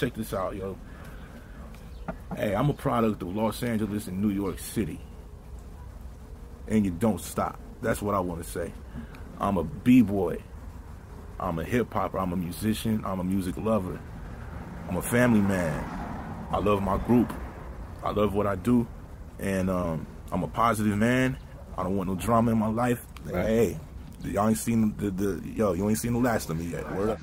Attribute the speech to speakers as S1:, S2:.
S1: check this out, yo. Hey, I'm a product of Los Angeles and New York City. And you don't stop. That's what I want to say. I'm a b-boy. I'm a hip hopper. I'm a musician. I'm a music lover. I'm a family man. I love my group. I love what I do. And um, I'm a positive man. I don't want no drama in my life. Right. Hey, y'all ain't seen the, the, yo, you ain't seen the last of me yet. Word up.